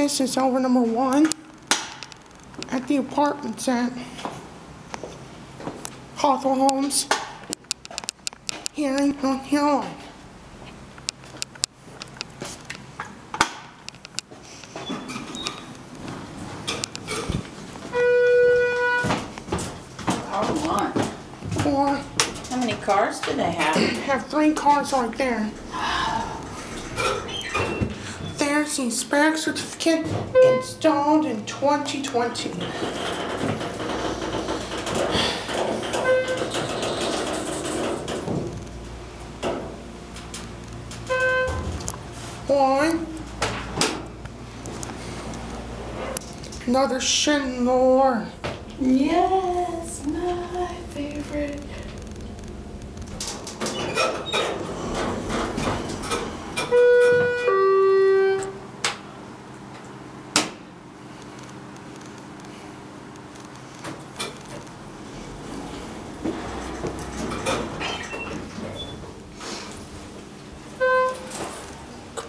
This is over number one at the apartments at Hawthorne Homes here in North Carolina. Or How many cars do they have? have three cars right there. The spec certificate installed in 2020. One. Another Schindler. Yes,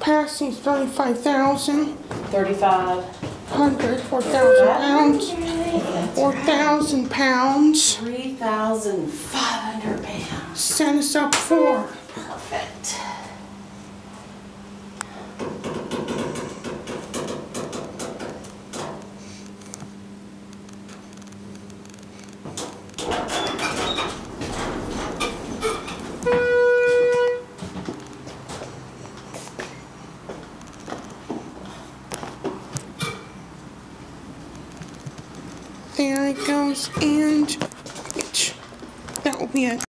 Is 35,000. Thirty-five. 100, 4,000 pounds. 4,000 pounds. Three thousand five hundred pounds. Send us up four. Perfect. There it goes, and that will be it.